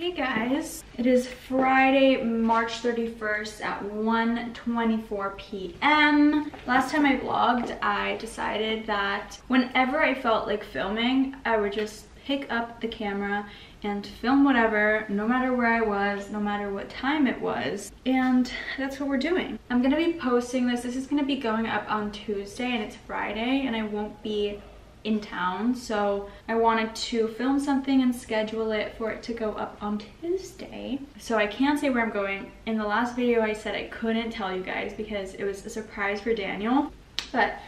Hey guys, it is Friday, March 31st at 1.24 p.m. Last time I vlogged, I decided that whenever I felt like filming, I would just pick up the camera and film whatever, no matter where I was, no matter what time it was. And that's what we're doing. I'm gonna be posting this. This is gonna be going up on Tuesday and it's Friday and I won't be in town so I wanted to film something and schedule it for it to go up on Tuesday. So I can't say where I'm going. In the last video I said I couldn't tell you guys because it was a surprise for Daniel but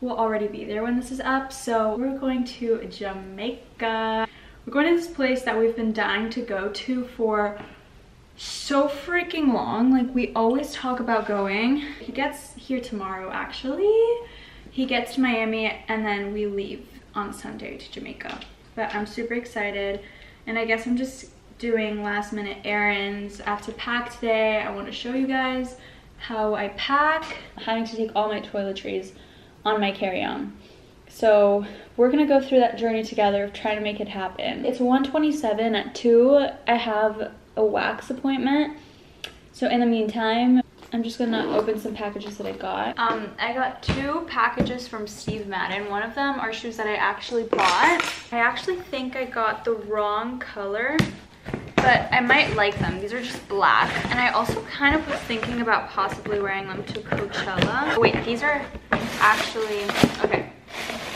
we'll already be there when this is up. So we're going to Jamaica. We're going to this place that we've been dying to go to for so freaking long. Like we always talk about going. He gets here tomorrow actually he gets to Miami and then we leave on Sunday to Jamaica. But I'm super excited and I guess I'm just doing last minute errands. I have to pack today. I want to show you guys how I pack. I'm having to take all my toiletries on my carry-on. So we're gonna go through that journey together of trying to make it happen. It's 1:27 at 2. I have a wax appointment. So in the meantime, I'm just gonna open some packages that I got. Um, I got two packages from Steve Madden. One of them are shoes that I actually bought. I actually think I got the wrong color, but I might like them. These are just black. And I also kind of was thinking about possibly wearing them to Coachella. Oh, wait, these are actually, okay.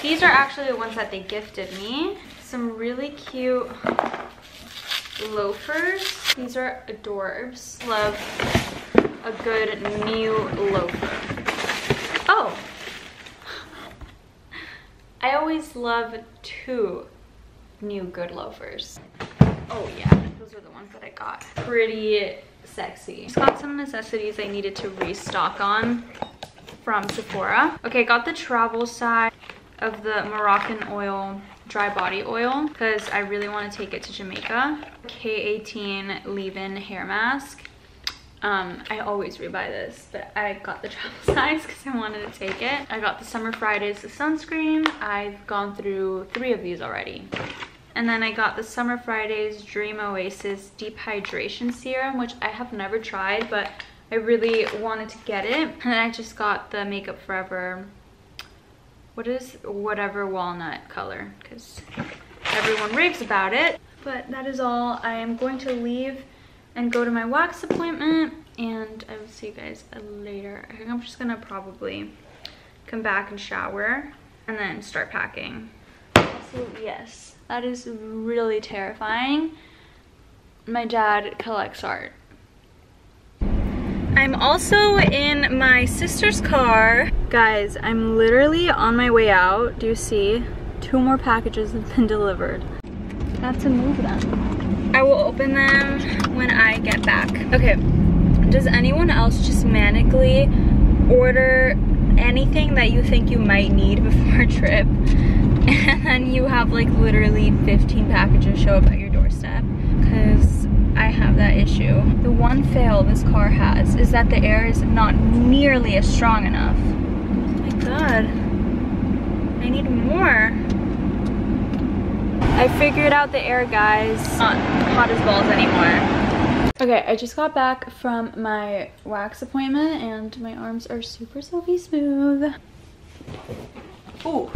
These are actually the ones that they gifted me. Some really cute loafers. These are adorbs. Love a good new loafer. Oh! I always love two new good loafers. Oh yeah, those are the ones that I got. Pretty sexy. Just got some necessities I needed to restock on from Sephora. Okay, got the travel side of the Moroccanoil dry body oil because I really want to take it to Jamaica. K18 leave-in hair mask um, I always rebuy this, but I got the travel size because I wanted to take it. I got the Summer Fridays sunscreen. I've gone through three of these already. And then I got the Summer Fridays Dream Oasis Deep Hydration Serum, which I have never tried, but I really wanted to get it. And then I just got the Makeup Forever, what is whatever walnut color, because everyone raves about it. But that is all. I am going to leave and go to my wax appointment and I will see you guys later. I think I'm just gonna probably come back and shower and then start packing. Also, yes, that is really terrifying. My dad collects art. I'm also in my sister's car. Guys, I'm literally on my way out. Do you see? Two more packages have been delivered. I have to move them. I will open them when I get back. Okay, does anyone else just manically order anything that you think you might need before a trip and then you have like literally 15 packages show up at your doorstep? Because I have that issue. The one fail this car has is that the air is not nearly as strong enough. Oh my god. I need more. I figured out the air, guys. Not hot as balls anymore. Okay, I just got back from my wax appointment and my arms are super silky smooth. Oh,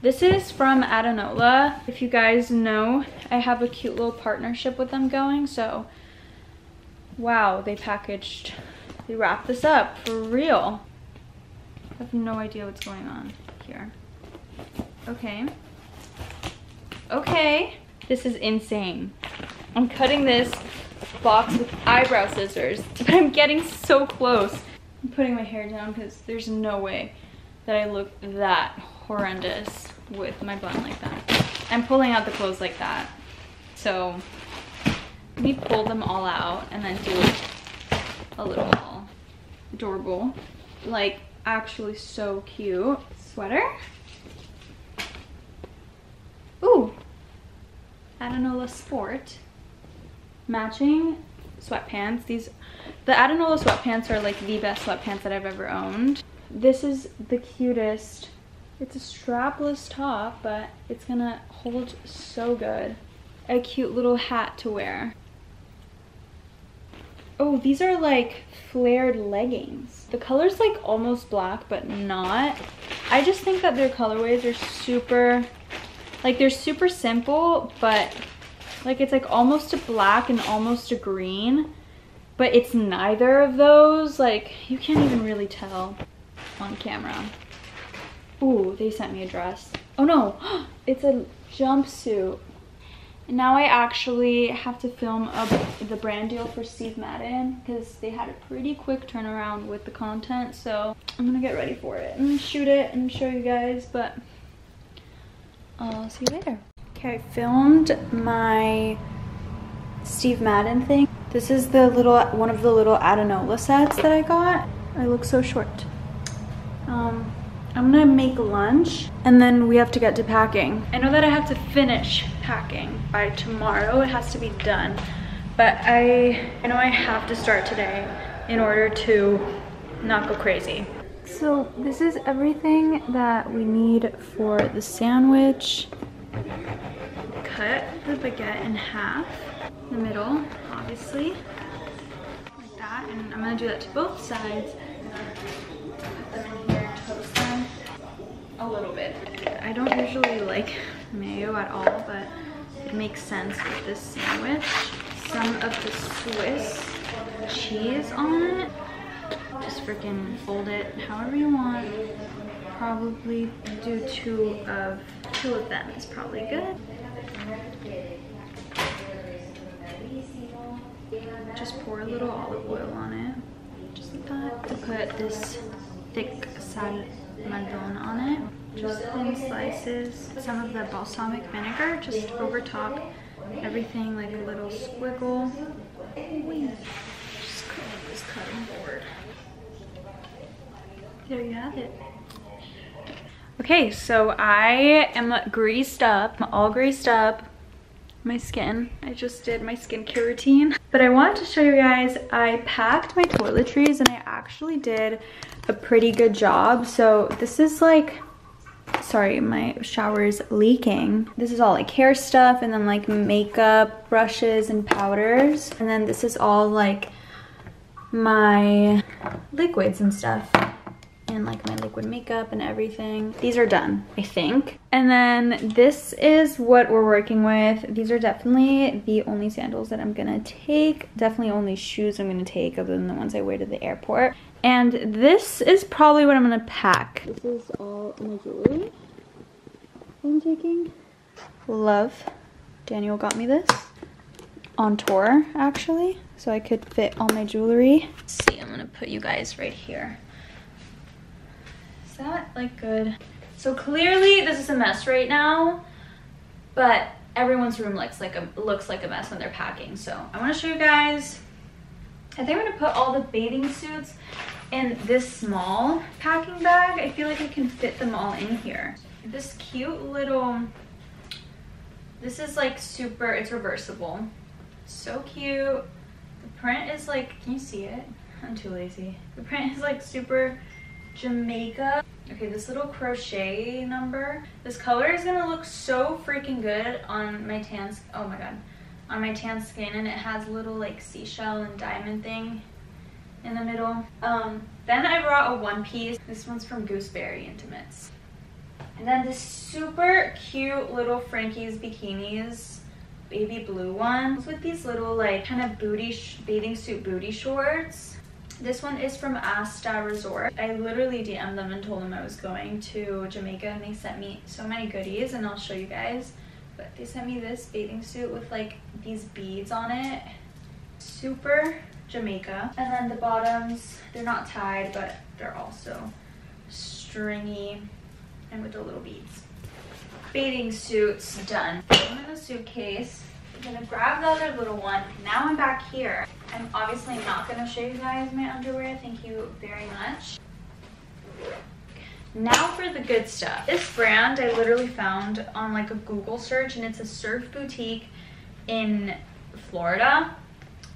this is from Adanola. If you guys know, I have a cute little partnership with them going, so wow, they packaged, they wrapped this up for real. I have no idea what's going on here. Okay. Okay. This is insane. I'm cutting this box with eyebrow scissors, but I'm getting so close. I'm putting my hair down because there's no way that I look that horrendous with my bun like that. I'm pulling out the clothes like that. So let me pull them all out and then do a little adorable, like actually so cute sweater. Ooh, Adanola Sport. Matching sweatpants. These, the Adanola sweatpants are like the best sweatpants that I've ever owned. This is the cutest. It's a strapless top, but it's gonna hold so good. A cute little hat to wear. Oh, these are like flared leggings. The color's like almost black, but not. I just think that their colorways are super, like they're super simple, but like it's like almost a black and almost a green, but it's neither of those. Like you can't even really tell on camera. Ooh, they sent me a dress. Oh no, it's a jumpsuit. And now I actually have to film a, the brand deal for Steve Madden because they had a pretty quick turnaround with the content. So I'm gonna get ready for it and shoot it and show you guys, but I'll see you later. Okay, I filmed my Steve Madden thing. This is the little, one of the little Adanola sets that I got. I look so short. Um, I'm gonna make lunch and then we have to get to packing. I know that I have to finish packing by tomorrow. It has to be done. But I, I know I have to start today in order to not go crazy. So this is everything that we need for the sandwich. Cut the baguette in half, the middle, obviously, like that. And I'm gonna do that to both sides. Put them in here toast them a little bit. I don't usually like mayo at all, but it makes sense with this sandwich. Some of the Swiss cheese on it. Just freaking fold it however you want. Probably do two of two of them is probably good. Just pour a little olive oil on it, just like that. To put this thick sal on it. Just thin slices. Some of the balsamic vinegar just over top everything like a little squiggle. Just cut this cutting board. There you have it. Okay, so I am greased up, I'm all greased up. My skin, I just did my skincare routine. But I wanted to show you guys, I packed my toiletries and I actually did a pretty good job. So this is like, sorry, my shower is leaking. This is all like hair stuff and then like makeup brushes and powders. And then this is all like my liquids and stuff and like my liquid makeup and everything. These are done, I think. And then this is what we're working with. These are definitely the only sandals that I'm gonna take. Definitely only shoes I'm gonna take other than the ones I wear to the airport. And this is probably what I'm gonna pack. This is all my jewelry I'm taking. Love. Daniel got me this on tour actually so I could fit all my jewelry. Let's see, I'm gonna put you guys right here that like good? So clearly this is a mess right now, but everyone's room looks like a looks like a mess when they're packing. So I want to show you guys. I think I'm gonna put all the bathing suits in this small packing bag. I feel like I can fit them all in here. This cute little, this is like super, it's reversible. So cute. The print is like, can you see it? I'm too lazy. The print is like super Jamaica. Okay, this little crochet number. This color is gonna look so freaking good on my tan, oh my god, on my tan skin and it has little like seashell and diamond thing in the middle. Um, then I brought a one piece. This one's from Gooseberry Intimates. And then this super cute little Frankie's bikinis, baby blue ones with these little like kind of booty, bathing suit booty shorts. This one is from Asta Resort. I literally DM'd them and told them I was going to Jamaica and they sent me so many goodies and I'll show you guys. But they sent me this bathing suit with like these beads on it. Super Jamaica. And then the bottoms, they're not tied, but they're also stringy and with the little beads. Bathing suits done. Them in the suitcase. I'm gonna grab the other little one. Now I'm back here. I'm obviously not gonna show you guys my underwear. Thank you very much. Now for the good stuff. This brand I literally found on like a Google search and it's a surf boutique in Florida.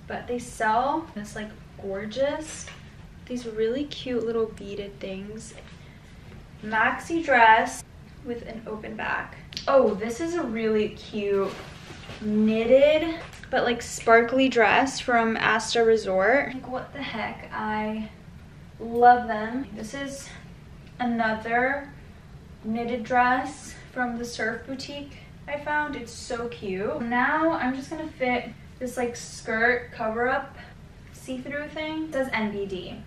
But they sell this like gorgeous, these really cute little beaded things. Maxi dress with an open back. Oh, this is a really cute knitted but like sparkly dress from Asta Resort. Like what the heck, I love them. This is another knitted dress from the Surf Boutique I found. It's so cute. Now I'm just gonna fit this like skirt cover up see-through thing. It says NBD.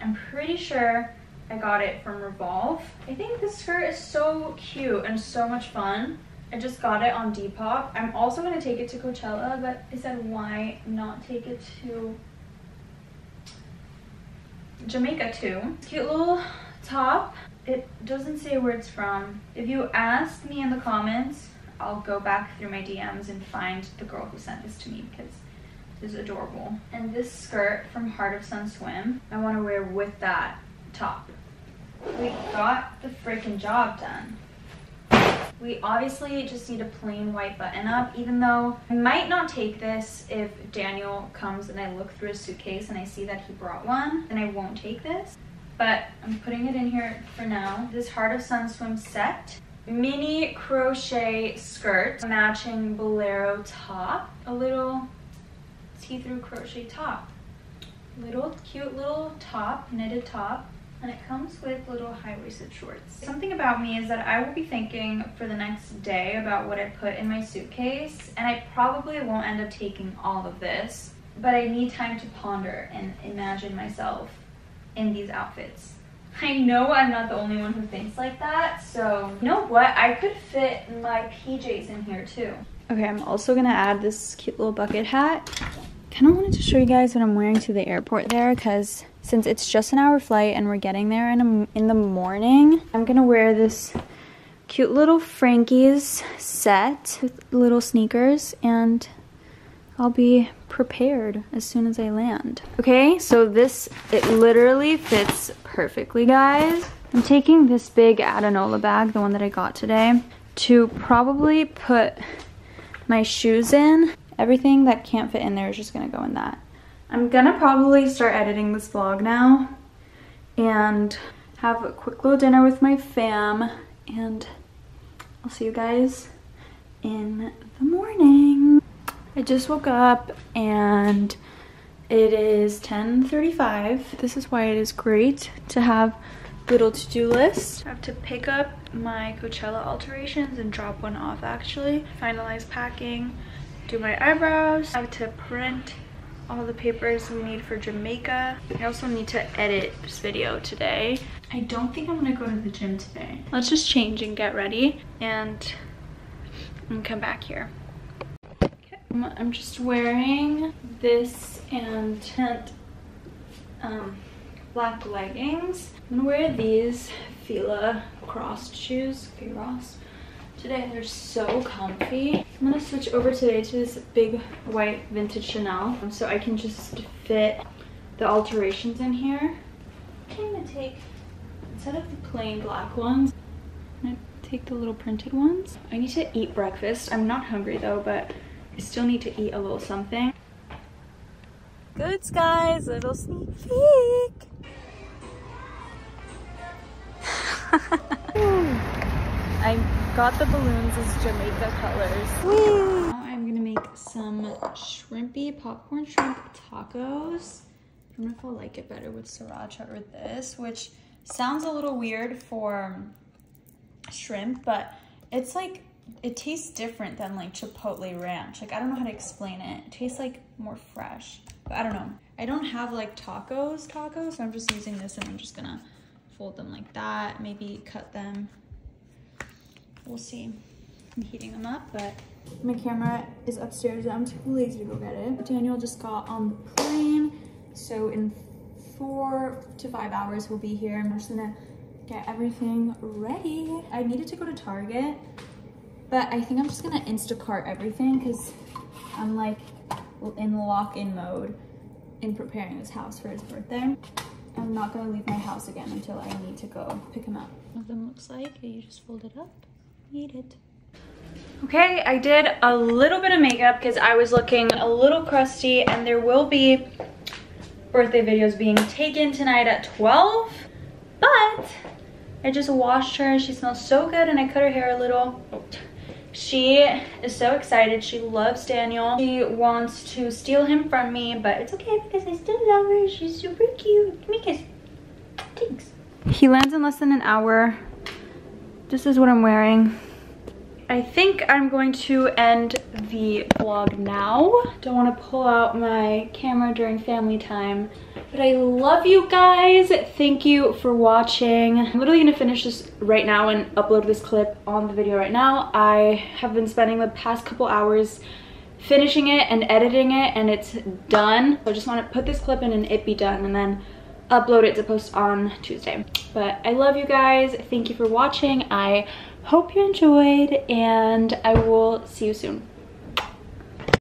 I'm pretty sure I got it from Revolve. I think this skirt is so cute and so much fun. I just got it on Depop. I'm also going to take it to Coachella, but I said why not take it to Jamaica too. Cute little top. It doesn't say where it's from. If you ask me in the comments, I'll go back through my DMs and find the girl who sent this to me because this is adorable. And this skirt from Heart of Sun Swim, I want to wear with that top. We got the freaking job done. We obviously just need a plain white button up, even though I might not take this if Daniel comes and I look through his suitcase and I see that he brought one, then I won't take this. But I'm putting it in here for now. This Heart of Sun Swim set mini crochet skirt, matching bolero top, a little see-through crochet top. Little cute little top, knitted top, and it comes with little high-waisted shorts. Something about me is that I will be thinking for the next day about what I put in my suitcase, and I probably won't end up taking all of this, but I need time to ponder and imagine myself in these outfits. I know I'm not the only one who thinks like that, so you know what? I could fit my PJs in here too. Okay, I'm also gonna add this cute little bucket hat kind of wanted to show you guys what I'm wearing to the airport there because since it's just an hour flight and we're getting there in, a, in the morning, I'm going to wear this cute little Frankie's set with little sneakers and I'll be prepared as soon as I land. Okay, so this, it literally fits perfectly, guys. I'm taking this big Adanola bag, the one that I got today, to probably put my shoes in Everything that can't fit in there is just gonna go in that. I'm gonna probably start editing this vlog now and have a quick little dinner with my fam and I'll see you guys in the morning. I just woke up and it is 10.35. This is why it is great to have little to-do list. I have to pick up my Coachella alterations and drop one off actually. Finalize packing do my eyebrows. I have to print all the papers we need for Jamaica. I also need to edit this video today. I don't think I'm gonna go to the gym today. Let's just change and get ready and, and come back here. Okay. I'm just wearing this and um, black leggings. I'm gonna wear these Fila crossed shoes, Ross today. They're so comfy. I'm gonna switch over today to this big white vintage Chanel um, so I can just fit the alterations in here. I'm gonna take, instead of the plain black ones, I'm gonna take the little printed ones. I need to eat breakfast. I'm not hungry though, but I still need to eat a little something. Goods guys, little sneak peek. I got the balloons as Jamaica colors. Now I'm gonna make some shrimpy popcorn shrimp tacos. I don't know if I'll like it better with sriracha or this, which sounds a little weird for shrimp, but it's like, it tastes different than like Chipotle ranch. Like, I don't know how to explain it. It tastes like more fresh, but I don't know. I don't have like tacos tacos, so I'm just using this and I'm just gonna fold them like that, maybe cut them we'll see. I'm heating them up, but my camera is upstairs I'm too lazy to go get it. Daniel just got on the plane, so in four to five hours we'll be here. I'm just gonna get everything ready. I needed to go to Target, but I think I'm just gonna Instacart everything because I'm like in lock-in mode in preparing this house for his birthday. I'm not gonna leave my house again until I need to go pick him up. One of them looks like you just fold it up need it. Okay, I did a little bit of makeup because I was looking a little crusty and there will be birthday videos being taken tonight at 12, but I just washed her. and She smells so good and I cut her hair a little. She is so excited. She loves Daniel. She wants to steal him from me, but it's okay because I still love her. She's super cute. Give me a kiss. Thanks. He lands in less than an hour. This is what I'm wearing. I think I'm going to end the vlog now. Don't want to pull out my camera during family time. But I love you guys. Thank you for watching. I'm literally going to finish this right now and upload this clip on the video right now. I have been spending the past couple hours finishing it and editing it and it's done. So I just want to put this clip in and it be done and then upload it to post on Tuesday. But I love you guys. Thank you for watching. I hope you enjoyed and I will see you soon.